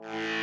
you